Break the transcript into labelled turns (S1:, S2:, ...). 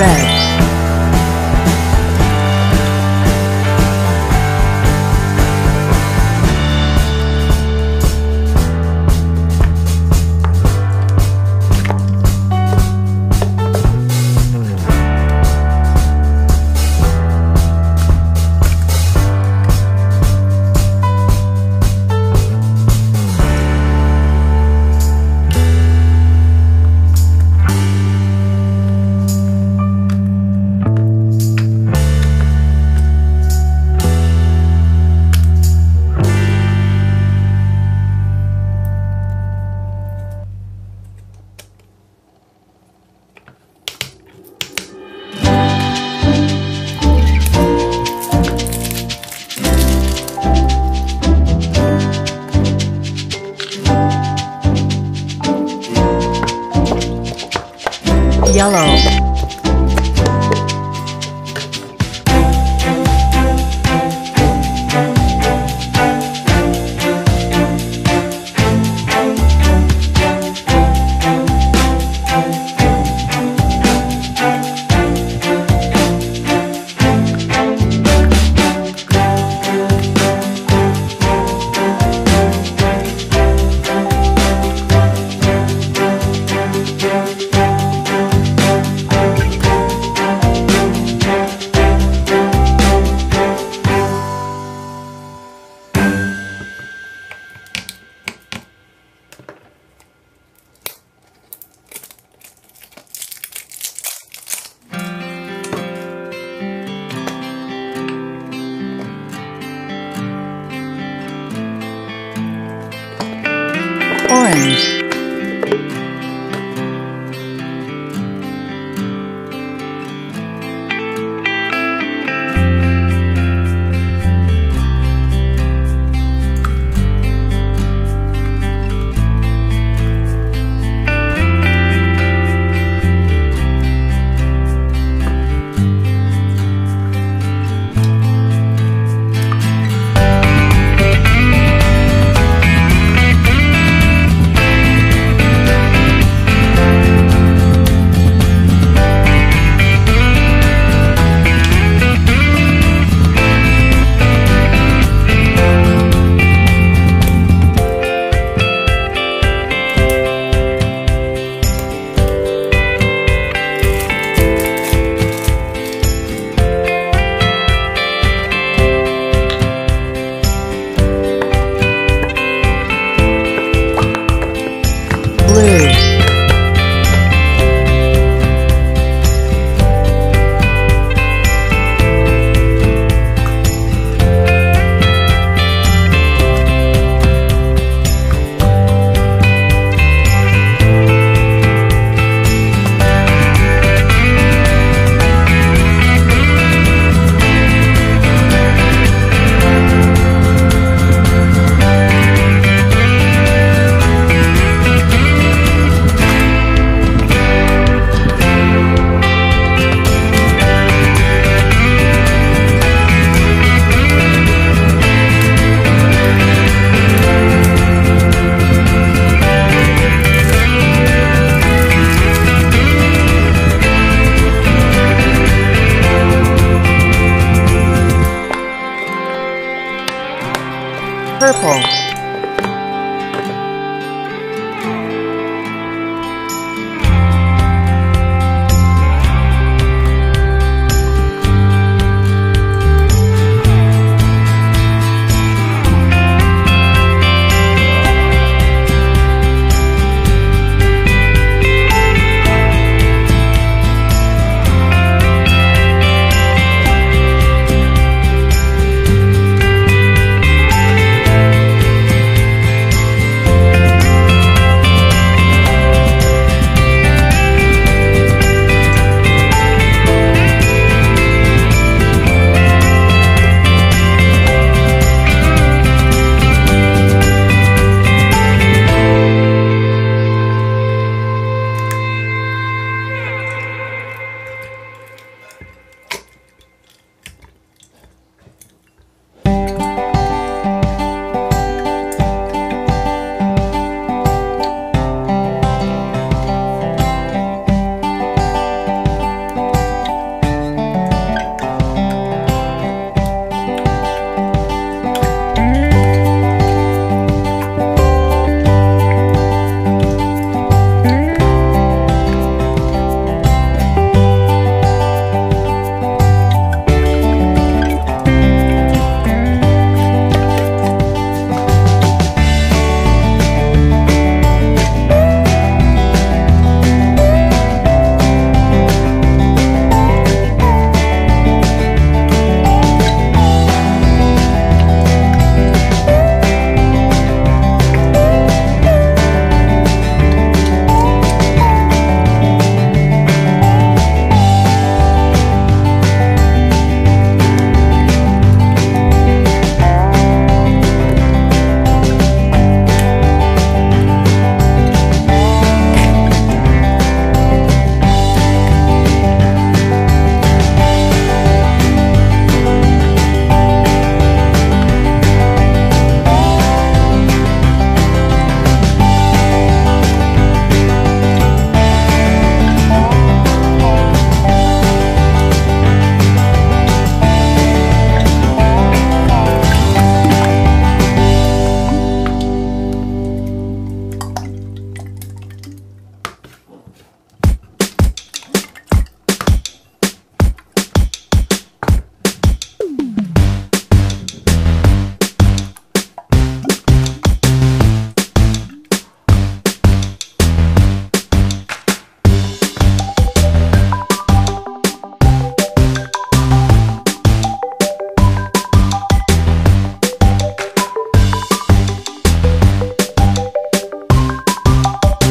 S1: Red. Yellow. Orange. Purple.